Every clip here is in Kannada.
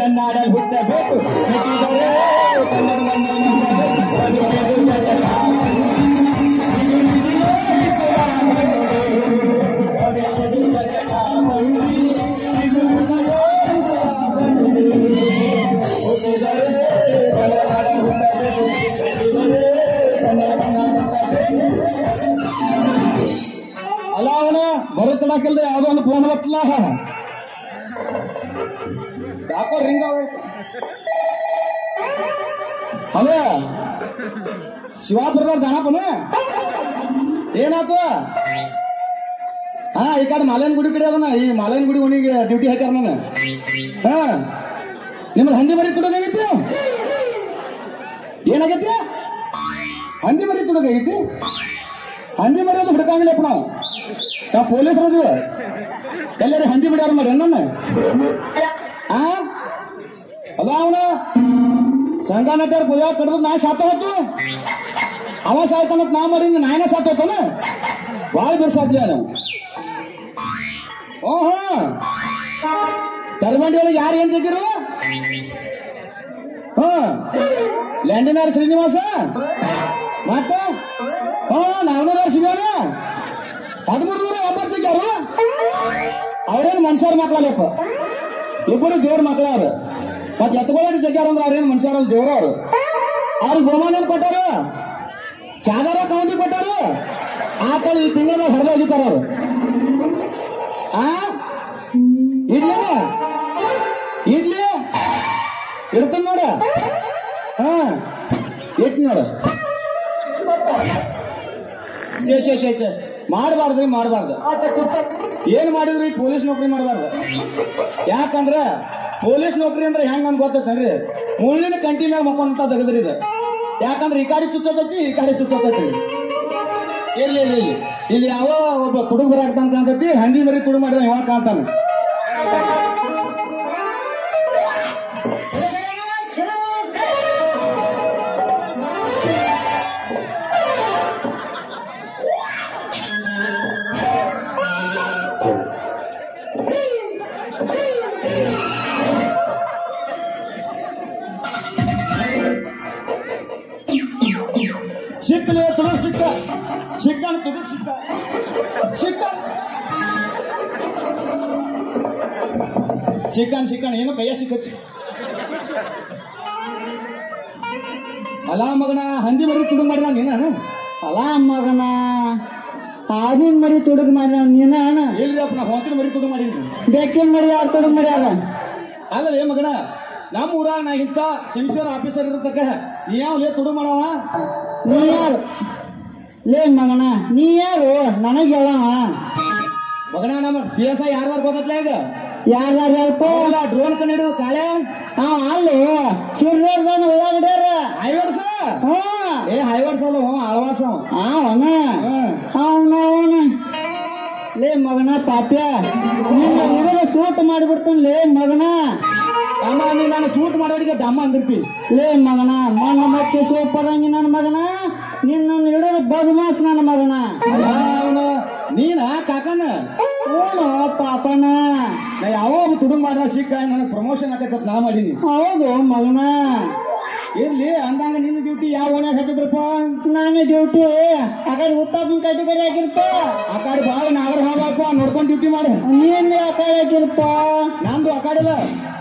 കണ്ണന്മാരാൽ ಹಲೋ ಶಿವಾಪುರದ ಗಣಪನ ಏನಾತು? ಹಾ, ಈ ಕಡೆ ಮಾಲಯನ್ ಗುಡಿ ಕಡೆ ಅದನ್ನ, ಈ ಮಾಲಯನ್ ಗುಡಿ ಉಣಿಗೆ ಡ್ಯೂಟಿ ಹಾಕ್ಯಾರ ನಾನು ಹಾ. ನಿಮ್ಮ ಹಂದಿ ಮರಿ ತುಡುಗಾಗೈತಿ ಏನಾಗೈತಿ? ಹಂದಿ ಮರಿ ತುಡುಗಾಗೈತಿ ಹಂದಿ ಮರಿ ಅದು ಹುಡುಕಾಗಿಲ್ಲಪ್ಪ ನಾವು ನಾವು ಪೊಲೀಸರು ಅದೀವ ಎಲ್ಲರೂ ಹಂದಿ ಬಿಡ್ಯಾರ ಮಾಡಿ ನನ್ನ ಆ? ಅಲ್ಲ ಅವನ? ಸಂಘನಟರ್ ಪೂಜಾ ಕಡ್ದು ನಾ ಸಾತ ಹೋತು. ಅವ ಸಾಯ್ತಾನಂತ ನಾ ಮಾಡಿ ನಾಯನ ಸಾತ ಹೋತಾನ? ಭಾಳ ಬಿರ್ಸಾದ್ಯ ನಾವು ಓಹೋ! ತರಬಂಡಿ ಒಳಗೆ ಯಾರು ಏನ್ ಜಗಿರು ಹ. ಲ್ಯಾಂಡಿನಾರ್ ಶ್ರೀನಿವಾಸ? ಮತ್ತ? ಹ ನಾವನೂರ ಶಿವನ ಹದಿಮೂರು ನೂರ ಒಂಬತ್ತು ಜಗ್ಯಾರು ಅವ್ರೇನು ಮನುಷ್ಯರ ಮಕ್ಕಳಲ್ಲಪ್ಪ ಇಬ್ಬರು ದೇವ್ರ ಮಕ್ಕಳ ಮತ್ ಎತ್ಕೊಳ್ಳೋಕೆ ಜಗ್ಗಾರ ಅಂದ್ರೆ ಅವ್ರೇನು ಮನುಷ್ಯರಲ್ಲ ದೇವ್ರ ಅವರು? ಅವ್ರಿಗೆ ಬಹುಮಾನ ಕೊಟ್ಟಾರ? ಚಾದಾರ ಕಾಂತಿ ಕೊಟ್ಟಾರ? ಆಕಳ ಈ ತಿಂಗಳ ಹೊರಗೆ ಹೋಗಿತಾರ ಅವ್ರು. ಆ? ಇಡ್ಲೇನ? ಇಡ್ಲಿ? ಇರ್ತ ನೋಡ. ಹಾ. ಇಟ್ಟು ನೋಡು. ಛೇ ಮಾಡಬಾರ್ದ್ರಿ ಮಾಡಬಾರ್ದು. ಏನ್ ಮಾಡಿದ್ರಿ? ಪೊಲೀಸ್ ನೌಕರಿ ಮಾಡಬಾರ್ದು. ಯಾಕಂದ್ರ ಪೊಲೀಸ್ ನೌಕರಿ ಅಂದ್ರೆ ಹೆಂಗ್ ಅಂತ ಗೊತ್ತೈತನ್ರಿ? ಮುಳ್ಳಿನ ಕಂಟಿ ಮ್ಯಾಗ ಮಕ್ಕೊಂತ ತೆಗೆದ್ರಿ ಇದು. ಯಾಕಂದ್ರೆ ಈ ಕಾಡಿ ಚುಚ್ಚತೈತಿ, ಈ ಕಾಡಿ ಚುಚ್ಚತೈತಿ. ಇಲ್ಲಿ ಇಲ್ಲಿ ಇಲ್ಲಿ ಯಾವ ಒಬ್ಬ ಬರಾಕ್ತಾನ ಕಾಣ್ತೈತಿ ಹಂದಿ ಮರಿ ತುಡು ಮಾಡಿದ ಇವಾಗ ಕಾಣ್ತಾನ. ಸಿಕ್ಕನ್ ಚಿಕನ್ ಏನೋ ಕೈಯ ಸಿಕ್ಕತ್ತಿ? ಅಲಾ ಮಗನ ಹಂದಿ ಮರಿ ತುಡುಗ್ ಮಾಡಿದ ನೀನ? ಅಲಾ ಮಗನ ಆದಿನ ಮರಿ ತುಡುಗ್ ಮಾಡಿದ ನೀನ? ಎಲ್ಲಿದಪ್ಪ ನಾ ಹೊಂತಿನ ಮರಿ ತುಡುಗ್ ಮಾಡಿ ಬೆಕ್ಕಿನ ಮರಿ ಯಾರು ತುಡುಗ್ ಅಲ್ಲ ಏ ಮಗನ ನಮ್ಮ ಊರಾಗ ನಾ ಇಂಥ ಸೆಮಿಸ್ಟರ್ ಆಫೀಸರ್ ಇರತಕ್ಕ ನೀ ಯಾವ ಲೇ ತುಡುಗ್ ಮಾಡವ ನೀ ಯಾರು? ಲೇ ಮಗನ ನೀ ಯಾರು? ನನಗೆ ಹೇಳವ ಮಗನ ನಮ್ಮ ಪಿ ಎಸ್ ಐ ಯಾರು ಗೊತ್ತಲ್ಲ ಈಗ? ಯಾರ್ಯಾರು ಹೇಳ್ಪ ಡ್ರೋನ್ ಕಣ್ಣು ಹಿಡಿದು ಕಾಳೆ? ಅವ ಅಲ್ಲಿ. ಶಿರ್ದಾನ ಒಳಗಡ್ಯಾರ ಹೈವರ್ಸ ಹ್ಞೂ ಏ ಹೈವರ್ಸ್ ಅಲ್ಲ ಹ್ಞೂ ಆಳ್ವಾಸ. ಅವನ. ಅವನ ಅವನ. ಲೇ ಮಗನ ಪಾಪ್ಯ. ನಿನ್ನ ಹುಡುಗ ಸೂಟ್ ಮಾಡಿಬಿಡ್ತೀನಿ ಲೇ ಮಗನ. ಅಮ್ಮ ನೀ ನಾನು ಸೂಟ್ ಮಾಡೋಡಿಗೆ ದಮ್ಮ ಅಂದಿರ್ತಿ. ಲೇ ಮಗನ ನನ್ನ ಮತ್ತೆ ಸೋಪದಂಗಿ ನನ್ನ ಮಗನ. ನಿನ್ನ ಹಿಡಿದ ಬದಮಾಸ್ ನನ್ನ ಮಗನ. ಅವನು. ನೀನ ಕಾಕನ? ಓಣ ಪಾಪನ. ನಾ ಯಾವ ಒಬ್ಬ ತುಡುಗ್ ಮಾಡಿದ ಸಿಕ್ಕ ನನಗೆ ಪ್ರಮೋಷನ್ ಆಗತ್ತ ನಾ ಮಾಡೀನಿ. ಹೌದು ಮಗನ. ಇರ್ಲಿ ಅಂದಂಗ ನಿನ್ನ ಡ್ಯೂಟಿ ಯಾವ ಓಣ್ಯಾಗ ಹಾಕಿದ್ರಪ್ಪ? ನಾನು ಡ್ಯೂಟಿ ಆ ಕಡೆ ಉತ್ತಪ್ಪನ ಕಟ್ಟಿ ಹಾಕಿರ್ಪ ಆ ಕಡೆ ಭಾಳ ನಾಗರ ಹಾಕಪ್ಪ ನೋಡ್ಕೊಂಡು ಡ್ಯೂಟಿ ಮಾಡಿ. ನೀನ್ ಆ ಕಡೆ ಹಾಕಿರ್ಪ ನಂದು ಆ ಕಡೆ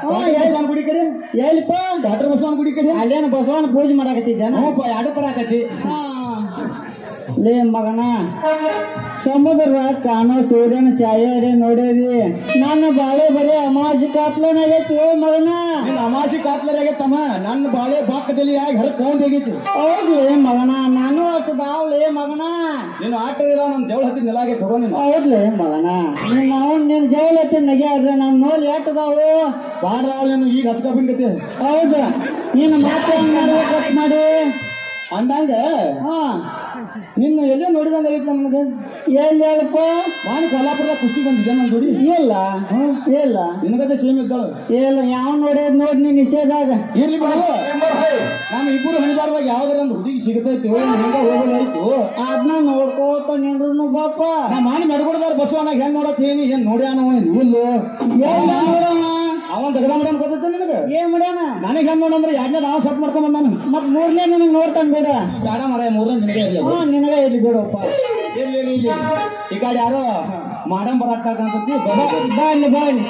ಬಸವನ ಗುಡಿ ಕಡೆ? ಎಲ್ಪ? ಡಾಕ್ಟರ್ ಬಸವನ ಗುಡಿ ಕಡೆ? ಅಲ್ಲೇನು ಬಸವನ ಪೂಜೆ ಮಾಡಾಕತ್ತಿದ್ದೆ ಹ್ಞೂಪ್ಪ ಎರಡು ತರ ಹಾಕತ್ತಿ ಲೇ ಮಗನ. ಸಮುದ್ರ ಕಾಣೋ ಸೂರ್ಯನ ಛಾಯೆ ನೋಡೇರಿ. ನನ್ನ ಬಾಳೆ ಬರೀ ಅಮಾಸಿ ಕಾತ್ಲನಾಗೈತಿ ಓ ಮಗನ ಅಮಾಸಿ ಕಾತ್ಲನಾಗೆ ತಮ್ಮ ನನ್ನ ಬಾಳೆ ಬಾಕದಲ್ಲಿ ಆಗಿ ಹೊರ ಕೌಂಟ್ ಆಗೈತಿ ಹೌದ್ಲೇ ಮಗನ ನಾನು ಹಸದಾವ್ಲೇ ಮಗನ. ನೀನು ಆಟ ಇರೋ ನಮ್ಮ ದೇವಳ ಹತ್ತಿ ನೆಲಾಗೆ ತಗೋ ನೀನು. ಹೌದ್ಲೇ ಮಗನ ನಿನ್ನ ಅವನ್ ನಿನ್ ಜೈಲತ್ತಿ ನಗೆ ನಾನು ನನ್ ಎಟ್ಟದಾವು. ಯಾಟದಾವು ನೀನು ಈಗ ಹಚ್ಕೊಬಿಂಕತಿ ಹೌದ ನೀನು ಮಾತೆ ಮಾಡ್ಬೇಕತ್ ಮಾಡಿ. ಅಂದಂಗ ಹಾ. ನಿನ್ನ ಎಲ್ಲೇ ನೋಡಿದಂಗ ನಮ್ಗೆ? ಎಲ್ಲಿ ಹೇಳಪ್ಪ? ನಾನು ಕಲಾಪುರದ ಕುಸ್ತಿ ಬಂದಿದ್ದೆ ನನ್ನ ಜೋಡಿ? ಇಲ್ಲ. ಇಲ್ಲ. ನಿನಗದ ಸೇಮ್ ಇದ್ದಾವ ಇಲ್ಲ ಯಾವ ನೋಡ್ಯದ್ ನೋಡಿ ನೀನ್ ನಿಷೇಧಾಗ. ಇರ್ಲಿ ಬಿಡು. ನಮ್ಮ ಇಬ್ಬರು ಹಣಿಬಾರ್ದಾಗ ಯಾವ್ದಾರ ಒಂದು ಹುಡುಗಿ ಸಿಗತೈತಿ ಹಿಂಗ ಹೋಗೋದಾಯ್ತು ಅದನ್ನ ನೋಡ್ಕೋತ ನಿಂದ್ರು ಬಾಪ. ನಾ ಮಾಡಿ ನಡ್ಕೊಡ್ದಾರ ಬಸವನಾಗ ಹೆಂಗ್ ನೋಡತ್ತೇನಿ? ಏನಿ ನೋಡ್ಯಾನ ಇಲ್ಲೋ. ಏನ್ ಅವನ್ ತೆಗ್ದ ಮಾಡ್ಯಾನ ಗೊತ್ತೈತೆ ನಿನಗ? ಏನ್ ಮಾಡ್ಯಾನ? ನನಗೆ ಹೆಂಗ್ ನೋಡಂದ್ರೆ ಎರಡನೇ ನಾವು ಸೆಟ್ ಮಾಡ್ಕೊಂಡ್ ಬಂದಾನ. ಮತ್ ಮೂರನೇ ನಿನಗ್ ನೋಡ್ತಾನ ಬೇಡ. ಬೇಡ ಮರ ಮೂರನೇ ನಿನಗೆ ಇರ್ಲಿ ಅದು. ಹ್ಞೂ ನಿನಗ ಇಲ್ಲಿ ಬಿಡಪ್ಪ. ಇರ್ಲಿ ಇರ್ಲಿ ಇರ್ಲಿ. ಈ ಕಡೆ ಯಾರೋ ಮಾಡಂ ಬರಾಕ ಕಾಣ್ತತಿ ಬರ ಬಾ ಇಲ್ಲಿ ಬಾ ಇಲ್ಲಿ.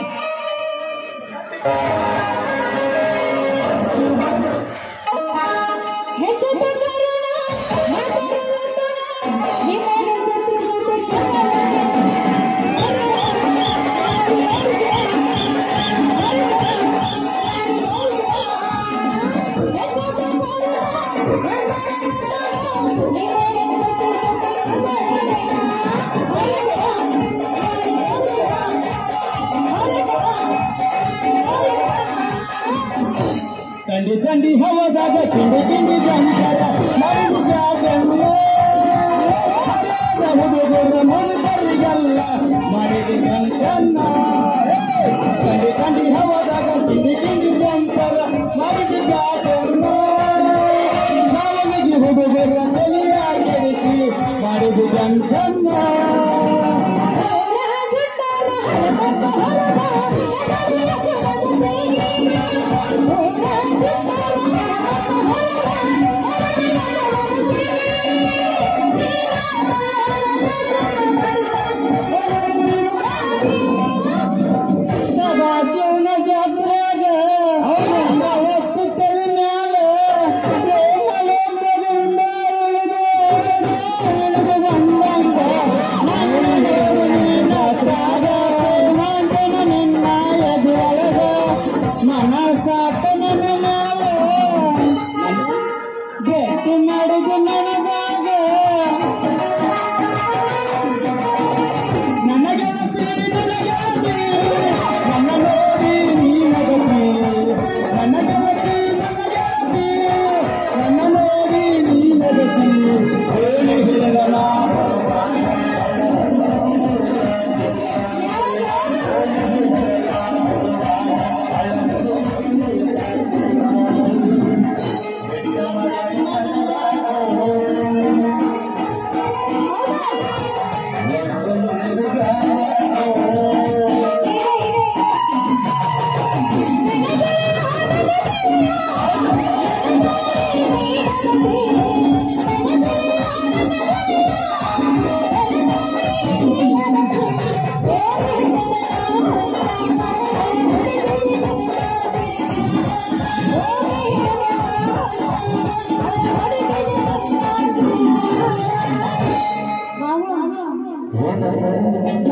Dandi Hawa Dada Kindi Kindi Jani Jada Mari Mukha Zemlo Mari Mukha Zemlo Mari Mukha Zemlo Mari Mukha Zemlo Dandi Dandi Hawa Dada Kindi Kindi Jani Jada Mari Mukha Zemlo Mari Mukha Zemlo Mari Mukha Zemlo Mari Mukha Zemlo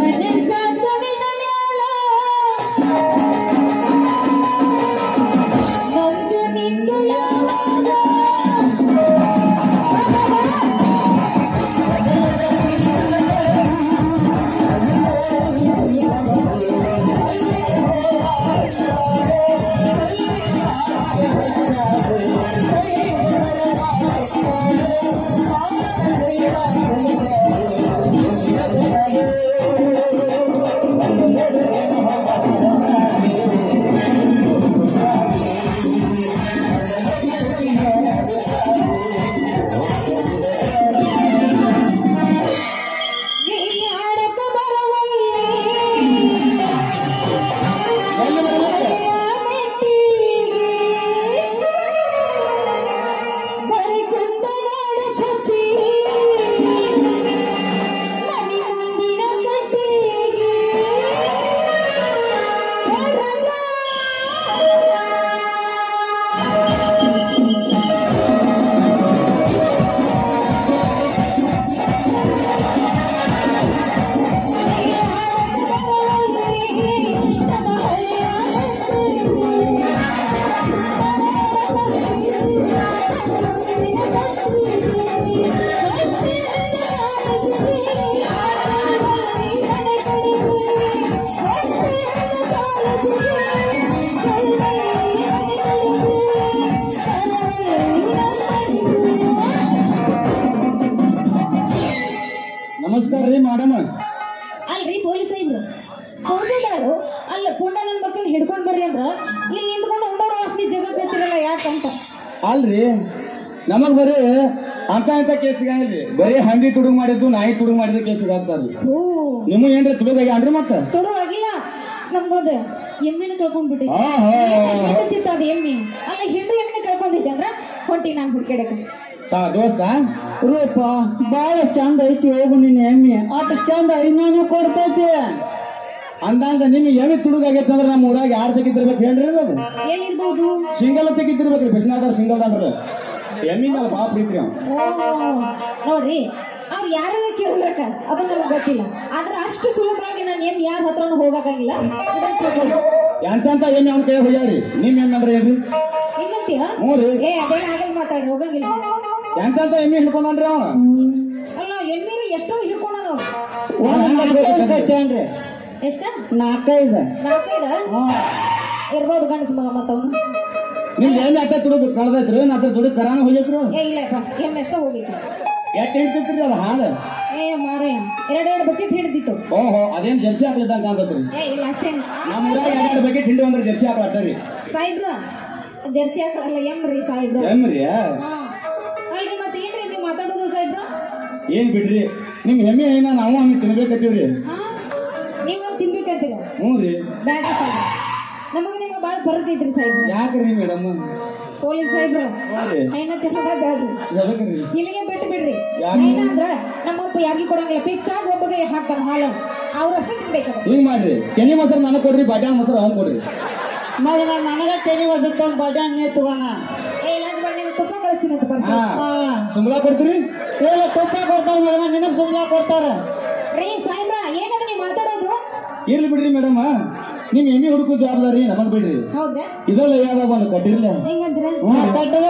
ಎಲ್ಲಿ ನಮಸ್ಕಾರ ರೀ ಅಲ್ರಿ ಪೊಲೀಸ್ ಇಬ್ರು ಯಾರು ಅಲ್ಲ ಪುಂಡ ನನ್ನ ಮಕ್ಕಳನ್ನ ಹಿಡ್ಕೊಂಡ್ ಬರ್ರಿ ಅಂದ್ರ ಇಲ್ಲಿ ನಿಂತ್ಕೊಂಡು ಉಂಡೋರ್ ವಾಸನೆ ಜಗತ್ ಗೊತ್ತಿರಲ್ಲ ಯಾಕಂತ. ಅಲ್ರಿ ನಮಗ್ ಬರೀ ಅಂತ ಅಂತ ಕೇಸ್ ಸಿಗಂಗಿಲ್ರಿ. ಬರೀ ಹಂದಿ ತುಡುಗ್ ಮಾಡಿದ್ದು ನಾಯಿ ತುಡುಗ್ ಮಾಡಿದ ಕೇಸ್ ಸಿಗಾಕ್ತಾರ್ರಿ ಹೂ. ನಿಮ್ಮ ಏನ್ರಿ ತುಡುಗ್ ಆಗ್ಯಾನ್ರಿ ಮತ್ತ? ತೊಡು ಆಗಿಲ್ಲ. ನಮ್ದು ಎಮ್ಮೆನ ಕಳ್ಕೊಂಡ್ಬಿಟ್ಟಿ ಆಹಾ. ಅದು ಎಮ್ಮೆ? ಅಲ್ಲ ಹಿಂಡ್ರಿ ಎಮ್ಮೆ ಕಳ್ಕೊಂಡಿದ್ದೆ ಅಂದ್ರ ಹೊಂಟಿ ನಾನು ಹುಡ್ಕ್ಯಾಡಕ ತಾ ದೋಸ್ತ. ರೂಪ ಬಾಳ ಚಂದ ಐತಿ ಹೋಗು ನಿನ್ನ ಎಮ್ಮಿ ಅಟ್ ಚಂದ ಇನ್ನೂ ಕೊಡ್ತೈತಿ. ಅಂದಂಗ ನಿಮ್ಗೆ ಎಮ್ಮಿ ತುಡುಗಾಗೈತೆ ಅಂದ್ರೆ ನಮ್ಮ ಊರಾಗ ಯಾರು ತೆಗಿತಿರ್ಬೇಕು ಹೇಳ್ರಿ ಅದು? ಎಲ್ಲಿರ್ಬೋದು? ಸಿಂಗಲ್ ತೆಗಿತಿರ್ಬೇಕು ಬಿಸ್ನಾದಾರ ಸಿಂಗಲ್ ಅಂದ್ರೆ. ಎಮ್ಮಿ ಮೇಲೆ ಬಾ ಪ್ರೀತಿ ಅವ ಓ ನೋಡ್ರಿ ಅವ್ರು ಯಾರೆಲ್ಲ ಕೇಳ್ಬೇಕ? ಅದು ನನಗೆ ಗೊತ್ತಿಲ್ಲ. ಆದ್ರೆ ಅಷ್ಟು ಸುಲಭವಾಗಿ ನಾನು ಎಮ್ಮಿ ಯಾರ ಹತ್ರನೂ ಹೋಗಕ್ಕಾಗಿಲ್ಲ ಎಂತ ಎಮ್ಮಿ ಅವ್ನ ಕೈ ಹೋಗ್ಯಾರಿ ನಿಮ್ ಎಮ್ಮಿ ಅಂದ್ರೆ ಏನ್ರಿ ಹಿಂಗಂತೀಯ ಹ್ಞೂ ರೀ. ಏ ಅದೇ ಆಗಲ್ಲ ಮಾತಾಡ್ರಿ ಹೋಗಂಗಿಲ್ಲ. ಎಂತೆಂತ ಎಮ್ಮೆ ಹಿಡ್ಕೊಂಡ್ರಿ ಅವ ಅಲ್ಲ ಎಮ್ಮಿನ ಎಷ್ಟೋ ಹಿಡ್ಕೊಂಡ ನಾವು ಒಂದ್ ಕಟ್ಟೇನ್ರಿ ಎಷ್ಟ? ನಾಲ್ಕೈದು. ನಾಲ್ಕೈದ? ಇರ್ಬೋದು ಗಂಡಸ ಮಗ ಮತ್ತವನು ನಿಮ್ ಎಮ್ಮೆ ಅಟ್ಟ ತುಡುಗ ಕಳ್ದೈತ್ರಿ ನಾ ಅದ್ರ ತುಡುಗ ಕರಾನ ಹೋಗೈತ್ರಿ ಏ ಇಲ್ಲಪ್ಪ ಎಮ್ಮೆ ಎಷ್ಟೋ ಹೋಗಿತ್ತು ಎಟ್ ಹಿಡ್ತೈತ್ರಿ ಅದು ಹಾಲು? ಏ ಮಾರಯ್ಯ ಎರಡೆರಡು ಬಕೆಟ್ ಹಿಡ್ದಿತ್ತು. ಓಹೋ ಅದೇನ್ ಜರ್ಸಿ ಹಾಕ್ಲಿದ್ದಂಗ ಕಾಣ್ತೈತ್ರಿ? ಏ ಇಲ್ಲ ಅಷ್ಟೇನು ನಮ್ಮ ಊರಾಗ ಎರಡು ಬಕೆಟ್ ಹಿಂಡು ಅಂದ್ರೆ ಜರ್ಸಿ ಹಾಕ್ಲಾರ್ತಾರಿ ಸಾಯಿಬ್ರ ಜರ್ಸಿ ಹಾಕಲ್ಲ ಎಮ್ರಿ ಸಾಯಿಬ್ರ ಎಮ್ರಿ ಹಾ. ಏನ್ ಬಿಡ್ರಿ? ನಿಮ್ ಹೆಮ್ಮೆ ಏನ? ನಾವು ಹಂಗೆ ತಿನ್ಬೇಕತ್ತೀವ್ರಿ. ಹಾ? ನೀವು ತಿನ್ಬೇಕಂತೀರ ಹ್ಞೂ ರೀ. ಬೇಡ ನಮಗೆ ನಿಮ್ಗೆ ಭಾಳ ಬರ್ತೈತ್ರಿ ಸಾಯಿಬ್ರ ಯಾಕ್ರಿ ಮೇಡಮ್? ಪೊಲೀಸ್ ಸಾಯಿಬ್ರ ಹ್ಞೂ ರೀ. ಐನ ತಿನ್ನೋದ ಬ್ಯಾಡ್ರಿ. ಎದಕ್ರಿ ಇಲ್ಲಿಗೆ ಬಿಟ್ಟು ಬಿಡ್ರಿ. ಯಾಕೆ? ಏನಂದ್ರ ನಮ್ಮಪ್ಪ ಯಾರಿಗೆ ಕೊಡಂಗಿಲ್ಲ. ಫಿಕ್ಸ್ ಆಗಿ ಒಬ್ಬಗೆ ಹಾಕ್ತಾನ ಹಾಲು. ಅವ್ರು ಅಷ್ಟೇ ತಿನ್ಬೇಕದ ಹಿಂಗ್ ಮಾಡ್ರಿ. ಕೆನಿ ಮೊಸರು ನನಗೆ ಕೊಡ್ರಿ ಬಾಟ್ಯಾನ ಮೊಸರು ಅವ್ನು ಕೊಡ್ರಿ. ನನಗ ತೆನಿ ಮೊಸರು ಬಡ್ಯಾನ ನೀ ತಗೋಣ. ಏ ಇಲ್ಲ ನೀವು ತುಪ್ಪ ಅಂತ ಹಾ. ಸುಮ್ಲಾ ಕೊಡ್ತೀರಿ ಏನ ತುಪ್ಪ ಕೊಡ್ತಾರ ಮಗನ ನಿನಗ್ ಸುಮ್ಲಾ ಕೊಡ್ತಾರ? ರೀ ಸಾಯಿಬ್ರ ಏನದ ನೀವು ಮಾತಾಡೋದು? ಇರ್ಲಿ ಬಿಡ್ರಿ ಮೇಡಮ್ ನಿಮ್ ಎಮ್ಮಿ ಹುಡುಕು ಜವಾಬ್ದಾರಿ ನಮಗ್ ಬಿಡ್ರಿ. ಹೌದ್ರಾ? ಇದೆಲ್ಲ ಯಾವ್ದಾಗ ಒಂದು ಕಟ್ಟಿರ್ಲ. ಹೆಂಗಂದ್ರೆ. ಕಟ್ಟದೆ